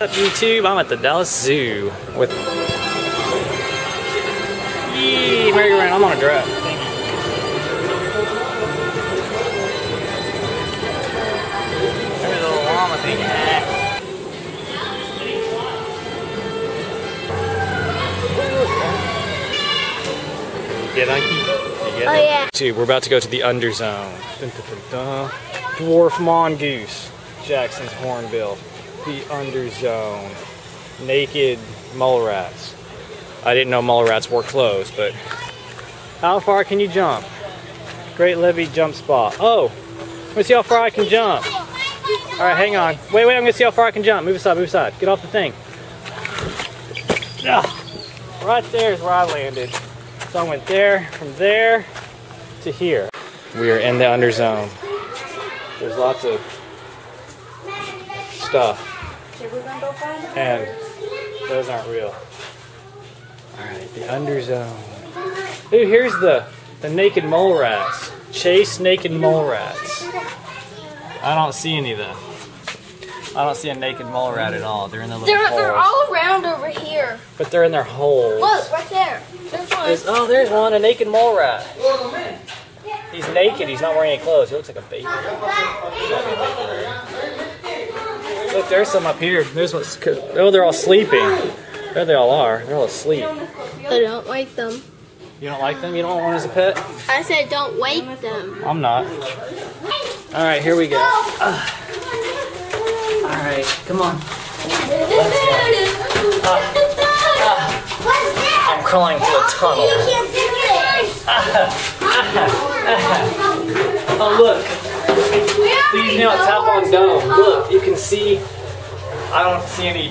What's up YouTube? I'm at the Dallas Zoo with Yee, merry-go-round. I'm on a drug. There's a little llama thing. Get Unky? Oh, yeah. Two, we're about to go to the underzone. Dun, dun, dun, dun. Dwarf mongoose, Jackson's hornbill. The underzone. Naked mole rats. I didn't know mole rats wore clothes, but how far can you jump? Great Levy jump spot. Oh, let me see how far I can jump. All right, hang on. Wait, wait, I'm gonna see how far I can jump. Move aside, move aside. Get off the thing. Ah, right there is where I landed. So I went there, from there to here. We are in the underzone. There's lots of stuff. And those aren't real. Alright, the underzone. Ooh, here's the, the naked mole rats. Chase naked mole rats. I don't see any of them. I don't see a naked mole rat at all. They're in their little They're, they're all around over here. But they're in their holes. Look, right there. There's one. There's, oh, there's one, a naked mole rat. He's naked. He's not wearing any clothes. He looks like a baby. Look, there's some up here. There's what's. Oh, they're all sleeping. There they all are. They're all asleep. I don't like them. You don't like them? You don't want one as a pet? I said don't wake them. I'm not. All right, here we go. All right, come on. I'm crawling through a tunnel. Oh, look. These now tap on dome. Look, you can see. I don't see any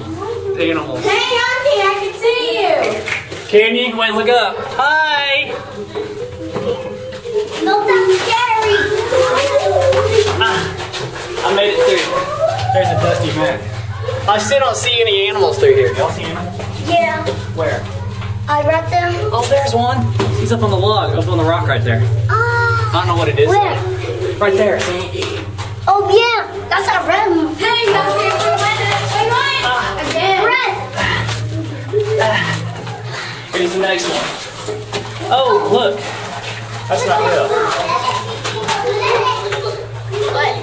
animals. Hey, Auntie, I can see you. Can you? Wait, look up. Hi. No, that's scary. I made it through. There's a dusty man. I still don't see any animals through here. Y'all see animals? Yeah, Where? I read them. Oh, there's one. He's up on the log, up on the rock right there. I Ah, don't know what it is. where? Right there. See? Oh yeah, that's a red one. Hey, that's uh, Again. Red. Here's the next one. Oh, look. That's not real. What?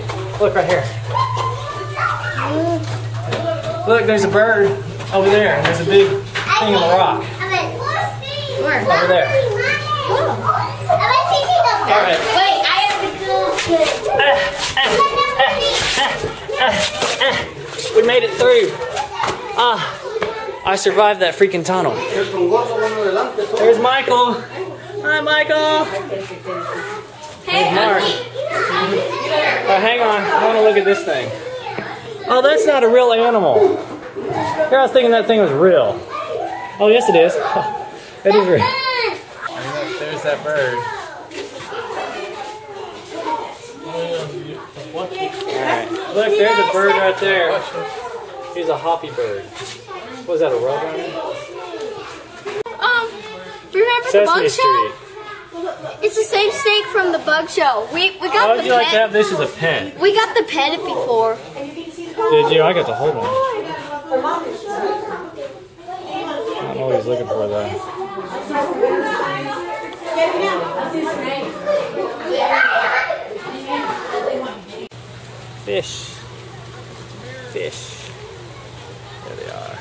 Look right here. Look, there's a bird over there. and There's a big thing on the rock. Over there. All right. Wait, I have to do We made it through. Ah, I survived that freaking tunnel. There's Michael. Hi, Michael. Hey, Mark. Oh, hang on. I want to look at this thing. Oh, that's not a real animal. Here, I was thinking that thing was real. Oh, yes, it is. It is real. There's that bird. Alright. Look, there's a bird right there. He's a hoppy bird. Was that a roadrunner? Um, remember the bug Street. show? It's the same snake from the bug show. We we got How would the you like to have this as a pet? We got the pet before. Did you? I got to hold one. I don't know what he's looking for though. Fish. Fish. There they are.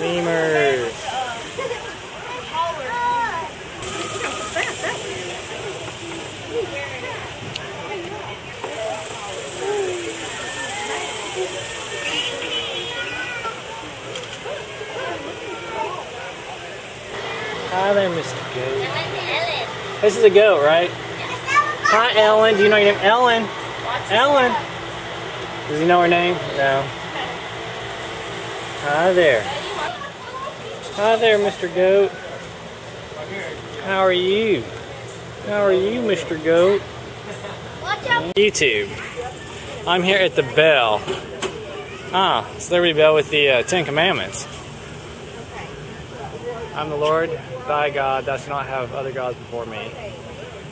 Lemurs. Hi there, Mr. Goat. This is a goat, right? Hi, Ellen. Do you know your name? Ellen. Ellen. Does he know her name? No. Hi there. Hi there, Mr. Goat. How are you? How are you, Mr. Goat? YouTube. I'm here at the Bell. Ah, it's Liberty Bell with the uh, Ten Commandments. I'm the Lord, thy God, thou shalt not have other gods before me.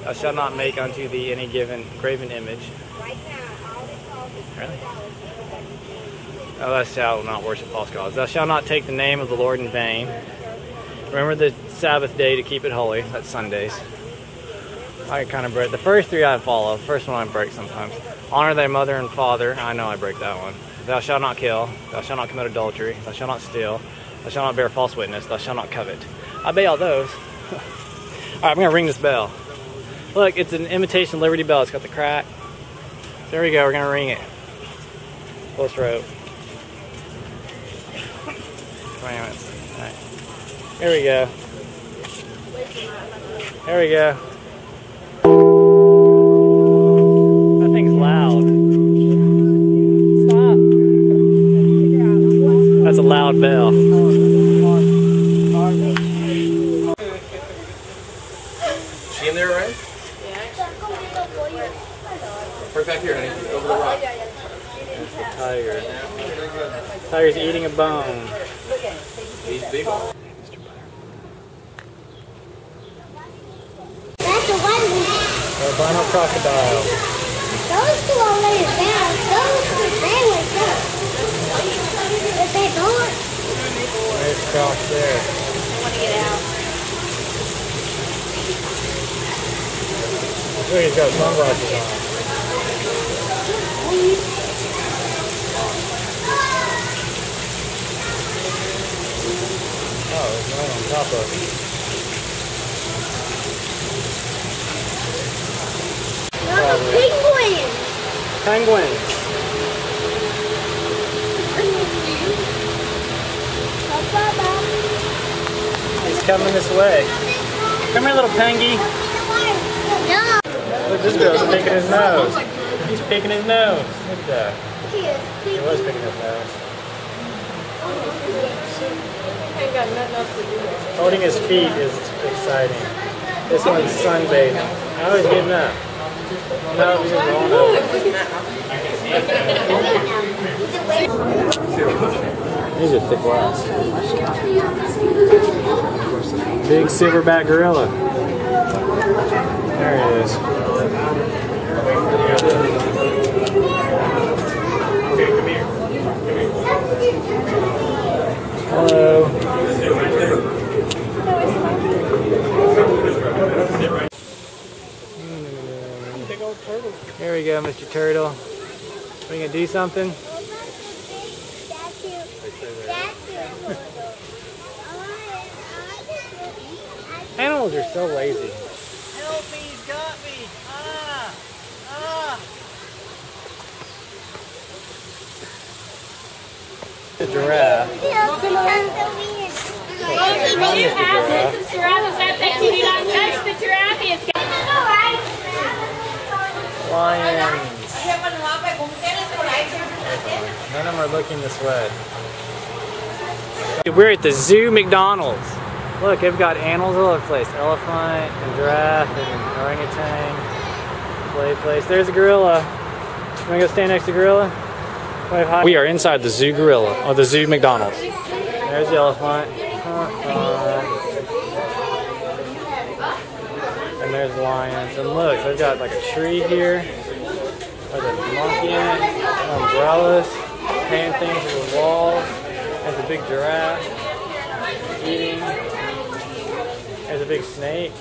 Thou shalt not make unto thee any given graven image. Really? Oh, thou shalt not worship false gods. Thou shalt not take the name of the Lord in vain. Remember the Sabbath day to keep it holy. That's Sundays. I kind of break. The first three I follow. First one I break sometimes. Honor thy mother and father. I know I break that one. Thou shalt not kill. Thou shalt not commit adultery. Thou shalt not steal. Thou shalt not bear false witness. Thou shalt not covet. I obey all those. all right, I'm gonna ring this bell. Look, it's an imitation Liberty Bell. It's got the crack. There we go. We're gonna ring it. Close rope. 20 minutes. All right. Here we go. There we go. That thing's loud. Stop. That's a loud bell. She in there, right? Right back here, honey. Over the rock. Tiger. Tiger's eating a bone. He's big. That's the one. Albino crocodile. Those two are laying down. Those two, they wake up. But they don't. There's Croc there. I want to get out. Look, he's got sunglasses on. One on top of it. Penguins. Penguins. He's coming this way. Come here, little pengy. No. Look, this girl's picking his nose. He's picking his nose. Look at that. He is He was picking his nose. Holding his feet is exciting. This one's sunbathing. Oh, he's getting up. No, he's just rolling over. These are thick glass. Big silverback gorilla. There he is. Hello. Here we go, Mr. Turtle. We gonna do something? Animals are so lazy. Help me, he's got me. Ah, ah. The giraffe. You have some giraffes out there. You do not touch the giraffe. Lions. None of them are looking this way. We're at the Zoo McDonald's. Look, they've got animals all over the place. Elephant and giraffe and orangutan. Play place. There's a gorilla. You wanna go stand next to gorilla? We are inside the Zoo Gorilla, or the Zoo McDonald's. There's the elephant. Uh-uh. And there's lions. And look, they've got like a tree here. There's a monkey in it. Umbrellas. Hanging things to the walls. There's a big giraffe. Eating. There's a big snake.